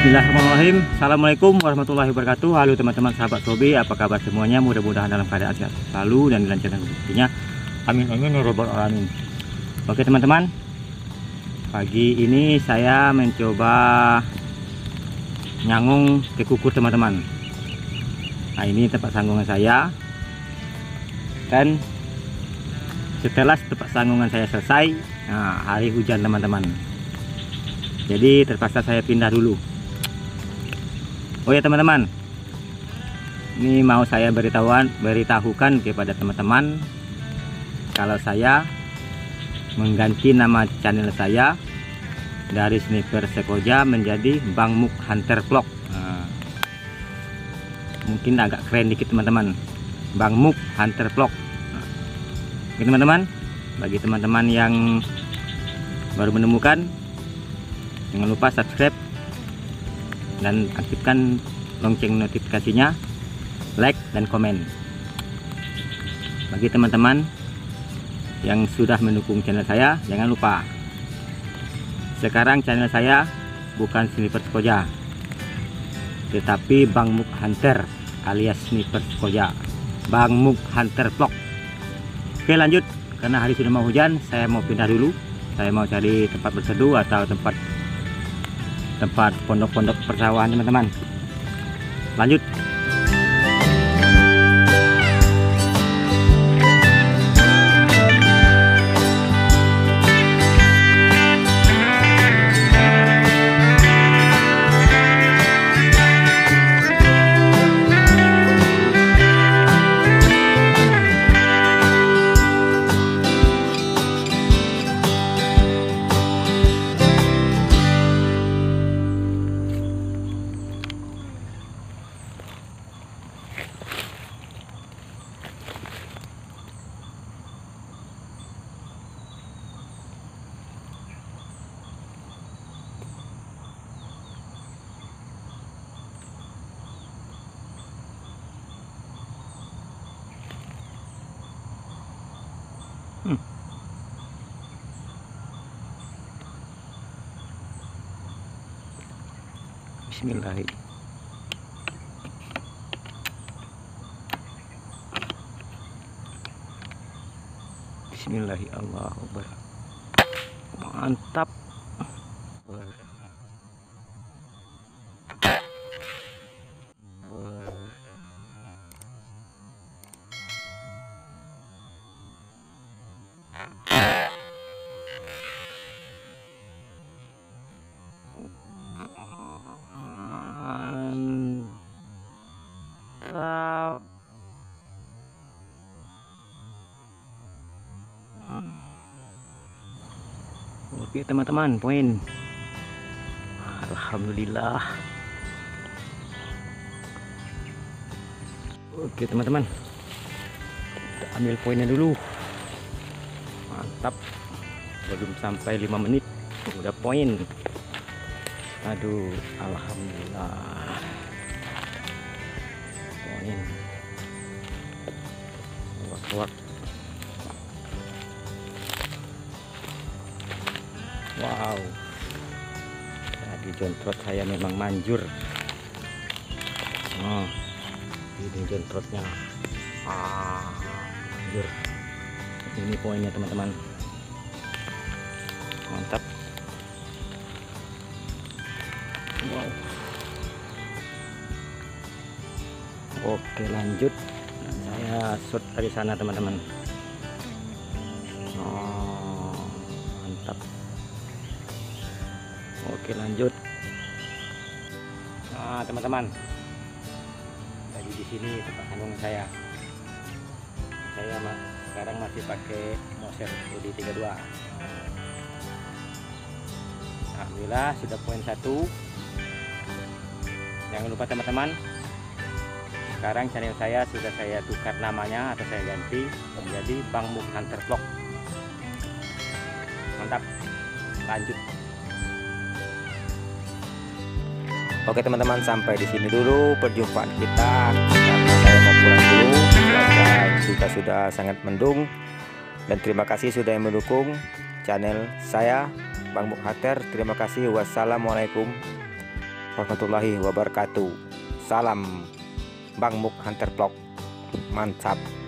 Bismillahirrahmanirrahim. Assalamualaikum warahmatullahi wabarakatuh. Halo teman-teman sahabat Sobi Apa kabar semuanya? Mudah-mudahan dalam keadaan sehat selalu Dan dilancarkan rezekinya. Amin amin ya robbal alamin. Oke teman-teman. Pagi ini saya mencoba Nyangung ke kukur teman-teman. Nah ini tempat sanggungan saya. Dan Setelah tempat sanggungan saya selesai Nah hari hujan teman-teman. Jadi terpaksa saya pindah dulu Oh ya teman-teman. Ini mau saya beritahuan Beritahukan kepada teman-teman Kalau saya Mengganti nama channel saya Dari Sniper Sekoja Menjadi Bang Muk Hunter Vlog. Nah, Mungkin agak keren dikit teman-teman. Bang Muk Hunter Vlog. Nah, Oke teman-teman. Bagi teman-teman yang Baru menemukan Jangan lupa subscribe dan aktifkan lonceng notifikasinya like dan komen. Bagi teman-teman yang sudah mendukung channel saya jangan lupa. Sekarang channel saya bukan sniper koja tetapi Bang Muk Hunter alias sniper koja. Bang Muk Hunter Vlog. Oke lanjut. Karena hari sudah mau hujan saya mau pindah dulu. Saya mau cari tempat berseduh atau tempat tempat pondok-pondok persawahan teman-teman. Lanjut Hmm. Bismillahirrahmanirrahim. Bismillahirrahmanirrahim. Mantap. Oke teman-teman poin. Alhamdulillah. Oke teman-teman. Kita ambil poinnya dulu. Mantap. Belum sampai 5 menit Udah poin. Aduh Alhamdulillah. Poin. Wak-wak Wow. Tadi jontrot saya memang manjur. Oh, Ini jontrotnya ah, Manjur. Ini poinnya teman-teman. Mantap. Wow. Oke lanjut. Saya shoot dari sana teman-teman. Oh, Mantap Oke lanjut. Nah teman-teman, jadi di sini tempat sambung saya. Saya sekarang masih pakai Moser Udi 32. Alhamdulillah sudah poin satu. Jangan lupa teman-teman, sekarang channel saya sudah saya tukar namanya atau saya ganti menjadi Bang Muk Hunter Vlog. Mantap, lanjut. Oke teman-teman sampai di sini dulu perjumpaan kita karena saya mau pulang dulu juga sudah sangat mendung dan terima kasih sudah mendukung channel saya Bang Mukhater terima kasih wassalamualaikum warahmatullahi wabarakatuh. Salam Bang Muk Hunter Vlog. Mantap.